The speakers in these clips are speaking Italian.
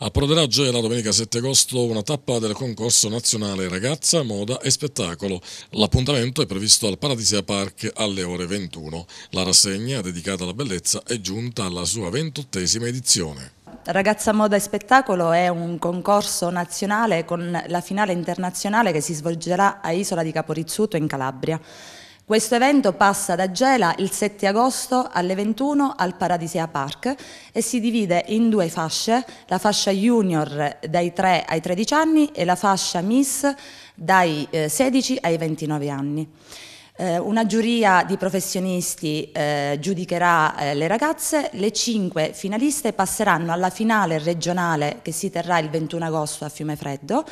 Approderà Gela domenica 7 agosto una tappa del concorso nazionale Ragazza, Moda e Spettacolo. L'appuntamento è previsto al Paradisia Park alle ore 21. La rassegna, dedicata alla bellezza, è giunta alla sua ventottesima edizione. Ragazza Moda e Spettacolo è un concorso nazionale con la finale internazionale che si svolgerà a Isola di Caporizzuto in Calabria. Questo evento passa da Gela il 7 agosto alle 21 al Paradisia Park e si divide in due fasce, la fascia junior dai 3 ai 13 anni e la fascia miss dai 16 eh, ai 29 anni. Eh, una giuria di professionisti eh, giudicherà eh, le ragazze, le cinque finaliste passeranno alla finale regionale che si terrà il 21 agosto a Fiumefreddo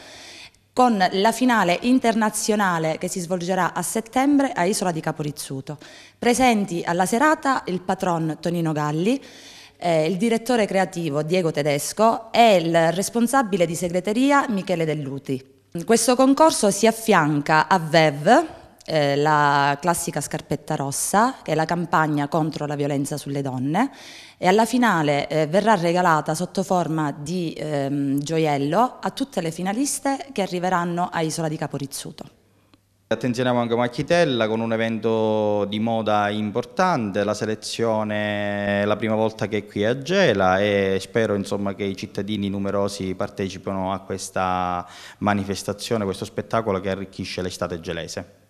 con la finale internazionale che si svolgerà a settembre a Isola di Caporizzuto. Presenti alla serata il patron Tonino Galli, eh, il direttore creativo Diego Tedesco e il responsabile di segreteria Michele Delluti. Questo concorso si affianca a VEV, eh, la classica scarpetta rossa, che è la campagna contro la violenza sulle donne, e alla finale eh, verrà regalata sotto forma di ehm, gioiello a tutte le finaliste che arriveranno a Isola di Caporizzuto. Attenzioniamo anche Macchitella con un evento di moda importante, la selezione è la prima volta che è qui a Gela e spero insomma, che i cittadini numerosi partecipino a questa manifestazione, questo spettacolo che arricchisce l'estate gelese.